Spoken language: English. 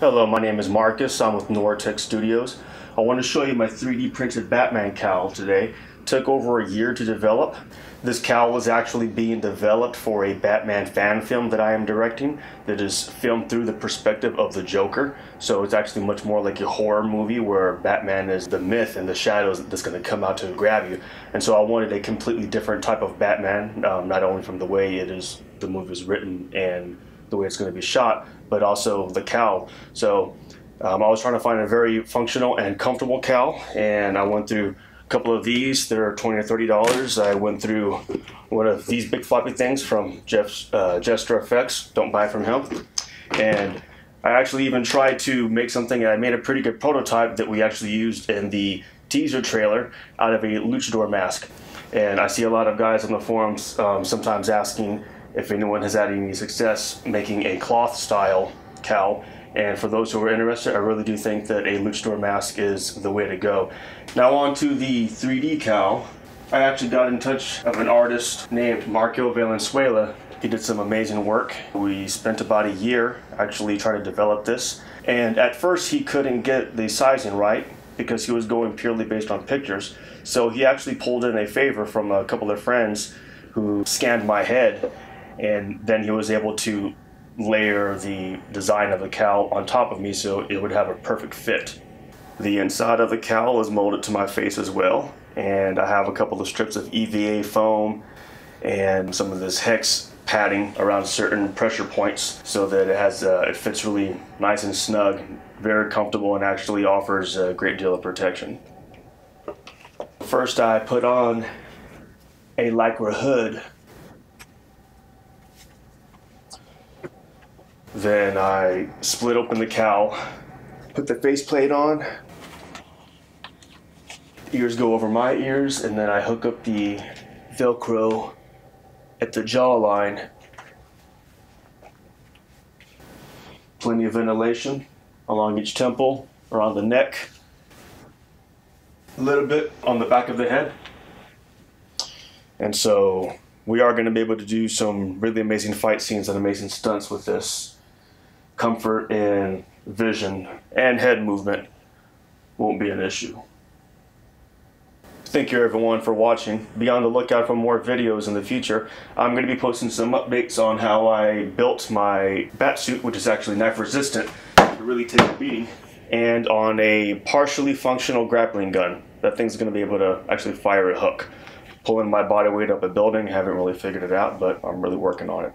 Hello, my name is Marcus. I'm with NoirTech Studios. I want to show you my 3D printed Batman cowl today. Took over a year to develop. This cowl is actually being developed for a Batman fan film that I am directing that is filmed through the perspective of the Joker. So it's actually much more like a horror movie where Batman is the myth and the shadows that's going to come out to grab you. And so I wanted a completely different type of Batman, um, not only from the way it is the movie is written and the way it's going to be shot, but also the cowl. So um, I was trying to find a very functional and comfortable cowl, and I went through a couple of these. They're twenty or thirty dollars. I went through one of these big floppy things from Jeff uh, Jester Effects. Don't buy from him. And I actually even tried to make something. I made a pretty good prototype that we actually used in the teaser trailer out of a luchador mask. And I see a lot of guys on the forums um, sometimes asking if anyone has had any success making a cloth style cowl. And for those who are interested, I really do think that a luchador mask is the way to go. Now on to the 3D cowl. I actually got in touch of an artist named Marco Valenzuela. He did some amazing work. We spent about a year actually trying to develop this. And at first he couldn't get the sizing right because he was going purely based on pictures. So he actually pulled in a favor from a couple of friends who scanned my head and then he was able to layer the design of the cowl on top of me so it would have a perfect fit. The inside of the cowl is molded to my face as well and I have a couple of strips of EVA foam and some of this hex padding around certain pressure points so that it has uh, it fits really nice and snug very comfortable and actually offers a great deal of protection. First I put on a lycra hood Then I split open the cowl, put the faceplate on. Ears go over my ears, and then I hook up the Velcro at the jawline. Plenty of ventilation along each temple, around the neck, a little bit on the back of the head. And so we are going to be able to do some really amazing fight scenes and amazing stunts with this comfort and vision and head movement won't be an issue. Thank you everyone for watching. Be on the lookout for more videos in the future. I'm going to be posting some updates on how I built my bat suit, which is actually knife resistant to really take a beating, and on a partially functional grappling gun. That thing's going to be able to actually fire a hook. Pulling my body weight up a building, haven't really figured it out, but I'm really working on it.